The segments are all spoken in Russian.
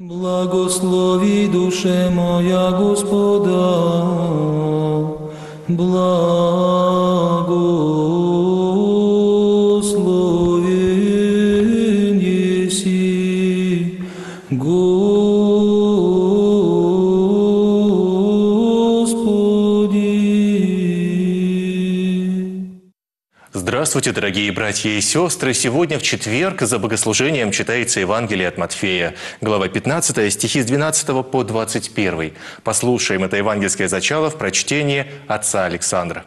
Благослови душе моя Господа, благословен Здравствуйте, дорогие братья и сестры! Сегодня в четверг за богослужением читается Евангелие от Матфея, глава 15, стихи с 12 по 21. Послушаем это евангельское зачало в прочтении отца Александра.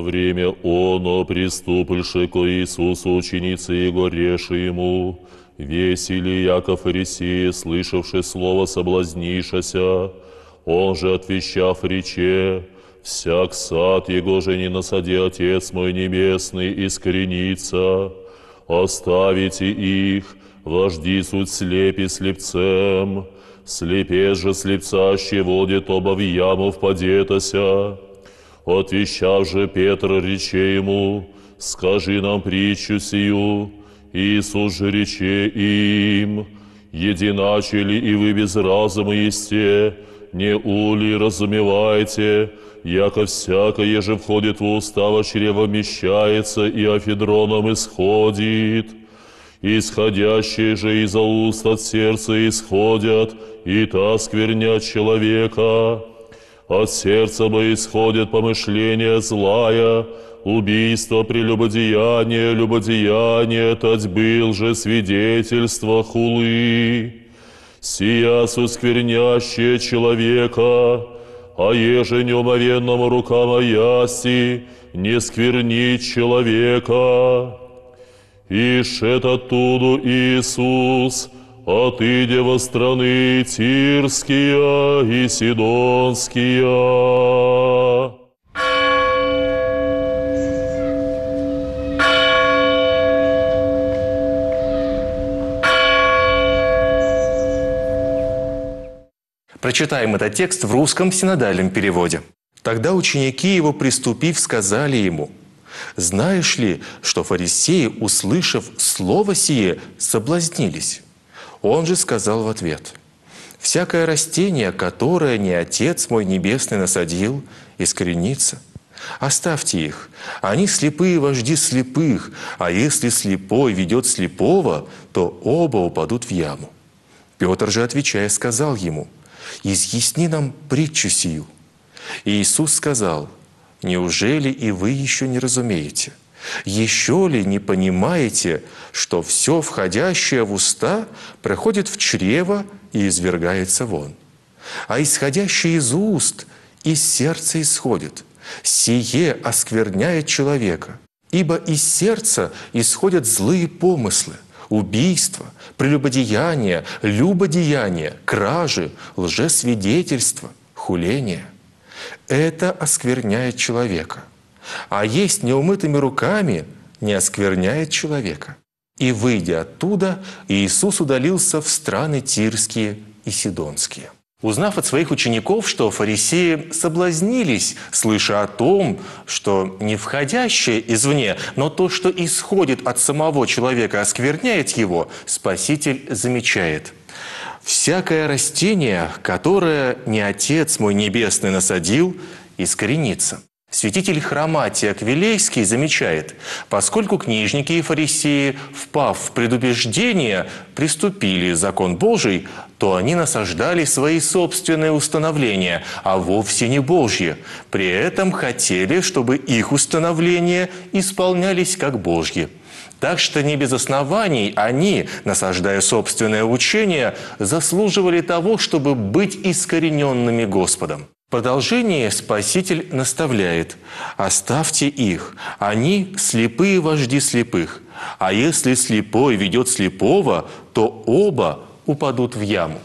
Время оно приступыше ко Иисусу ученицы Его реши Ему, весели яко фарисеи, слышавши слово соблазнишася, он же отвещав рече, всяк сад Его же не насади Отец мой Небесный искоренится, оставите их, вожди суть слепи слепцем, слепец же слепцаще водит оба в яму впадетася, Отвещав же Петр рече ему, скажи нам притчу сию. Иисус же рече им, единачили и вы без разума есте, не ули разумевайте, яко всякое же входит в уста во чрево вмещается и афедроном исходит. Исходящие же изо уст от сердца исходят, и та сквернят человека. От сердца бы исходят помышления злая, убийство, прелюбодеяние, любодеяние, тать был же свидетельство хулы. Сия сусквернящее человека, а еже неумовенному рука мояси, не сквернить человека. И шет оттуду Иисус, отыдя во страны Тирские и Сидонские. Прочитаем этот текст в русском синодальном переводе. Тогда ученики его, приступив, сказали ему, «Знаешь ли, что фарисеи, услышав слово сие, соблазнились?» Он же сказал в ответ, «Всякое растение, которое не Отец мой Небесный насадил, искоренится. Оставьте их. Они слепые вожди слепых, а если слепой ведет слепого, то оба упадут в яму». Петр же, отвечая, сказал ему, «Изъясни нам притчу сию». И Иисус сказал, «Неужели и вы еще не разумеете?» Еще ли не понимаете, что все входящее в уста проходит в чрево и извергается вон? А исходящее из уст из сердца исходит. Сие оскверняет человека. Ибо из сердца исходят злые помыслы, убийства, прелюбодеяния, любодеяния, кражи, лжесвидетельства, хуления. Это оскверняет человека – а есть неумытыми руками не оскверняет человека. И, выйдя оттуда, Иисус удалился в страны Тирские и Сидонские. Узнав от своих учеников, что фарисеи соблазнились, слыша о том, что не входящее извне, но то, что исходит от самого человека, оскверняет его, Спаситель замечает – Всякое растение, которое не Отец мой Небесный насадил, искоренится. Святитель Хроматий Аквилейский замечает, поскольку книжники и фарисеи, впав в предубеждение, приступили закон Божий, то они насаждали свои собственные установления, а вовсе не Божьи. При этом хотели, чтобы их установления исполнялись как Божьи. Так что не без оснований они, насаждая собственное учение, заслуживали того, чтобы быть искорененными Господом. В продолжении Спаситель наставляет «Оставьте их, они слепые вожди слепых, а если слепой ведет слепого, то оба упадут в яму».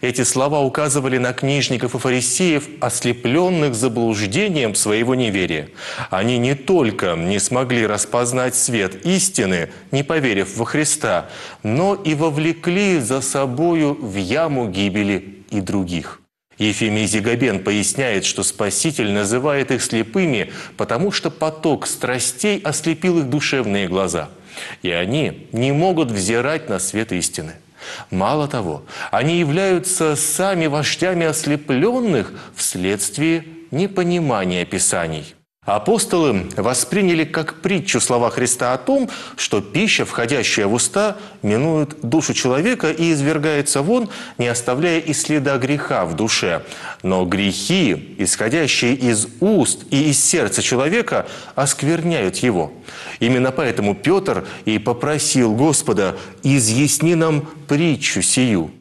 Эти слова указывали на книжников и фарисеев, ослепленных заблуждением своего неверия. Они не только не смогли распознать свет истины, не поверив во Христа, но и вовлекли за собою в яму гибели и других. Ефимий Зигабен поясняет, что Спаситель называет их слепыми, потому что поток страстей ослепил их душевные глаза, и они не могут взирать на свет истины. Мало того, они являются сами вождями ослепленных вследствие непонимания Писаний – Апостолы восприняли как притчу слова Христа о том, что пища, входящая в уста, минует душу человека и извергается вон, не оставляя и следа греха в душе. Но грехи, исходящие из уст и из сердца человека, оскверняют его. Именно поэтому Петр и попросил Господа «изъясни нам притчу сию».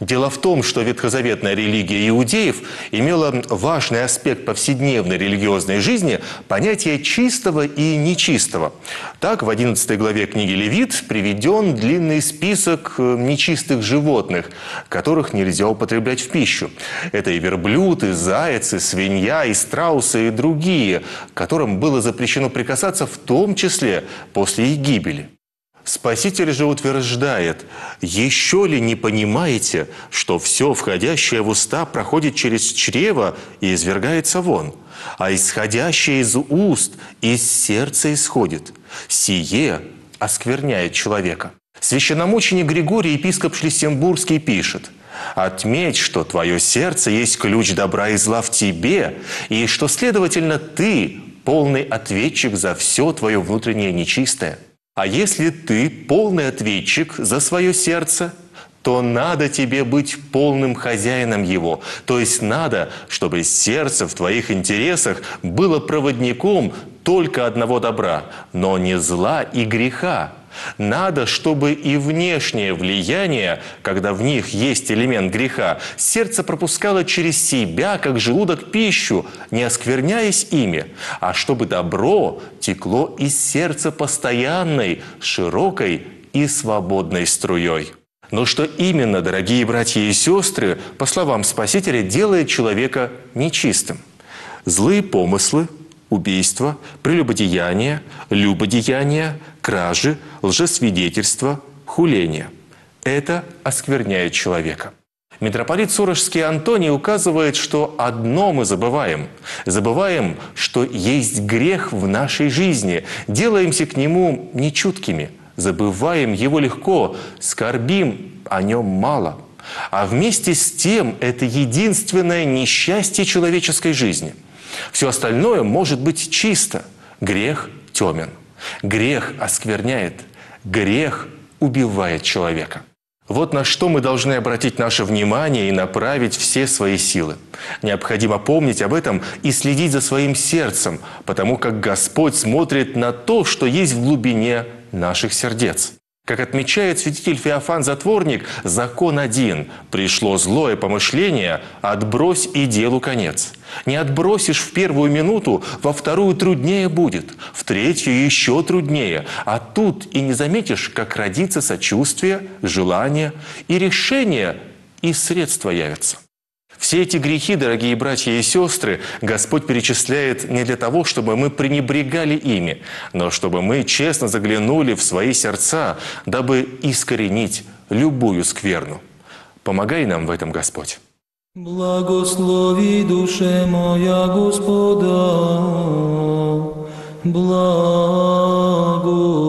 Дело в том, что ветхозаветная религия иудеев имела важный аспект повседневной религиозной жизни – понятие чистого и нечистого. Так, в 11 главе книги Левит приведен длинный список э, нечистых животных, которых нельзя употреблять в пищу. Это и верблюд, и заяц, и свинья, и страусы, и другие, которым было запрещено прикасаться в том числе после их гибели. Спаситель же утверждает, еще ли не понимаете, что все входящее в уста проходит через чрево и извергается вон, а исходящее из уст из сердца исходит. Сие оскверняет человека. Священномученик Григорий, епископ Шлиссенбургский, пишет – Отметь, что твое сердце есть ключ добра и зла в тебе, и что, следовательно, ты полный ответчик за все твое внутреннее нечистое. А если ты полный ответчик за свое сердце, то надо тебе быть полным хозяином его. То есть надо, чтобы сердце в твоих интересах было проводником только одного добра, но не зла и греха. Надо, чтобы и внешнее влияние, когда в них есть элемент греха, сердце пропускало через себя, как желудок, пищу, не оскверняясь ими, а чтобы добро текло из сердца постоянной, широкой и свободной струей. Но что именно, дорогие братья и сестры, по словам Спасителя, делает человека нечистым? Злые помыслы, убийство, прелюбодеяние, любодеяние, кражи, лжесвидетельство, хуление. Это оскверняет человека. Митрополит Сурожский Антоний указывает, что одно мы забываем. Забываем, что есть грех в нашей жизни. Делаемся к нему нечуткими. Забываем его легко, скорбим о нем мало. А вместе с тем это единственное несчастье человеческой жизни – все остальное может быть чисто. Грех темен. Грех оскверняет. Грех убивает человека. Вот на что мы должны обратить наше внимание и направить все свои силы. Необходимо помнить об этом и следить за своим сердцем, потому как Господь смотрит на то, что есть в глубине наших сердец. Как отмечает святитель Феофан Затворник, закон один – пришло злое помышление, отбрось и делу конец. Не отбросишь в первую минуту, во вторую труднее будет, в третью еще труднее. А тут и не заметишь, как родится сочувствие, желание и решение, и средства явятся. Все эти грехи, дорогие братья и сестры, Господь перечисляет не для того, чтобы мы пренебрегали ими, но чтобы мы честно заглянули в свои сердца, дабы искоренить любую скверну. Помогай нам в этом, Господь. Благослови душе моя Господа, благословен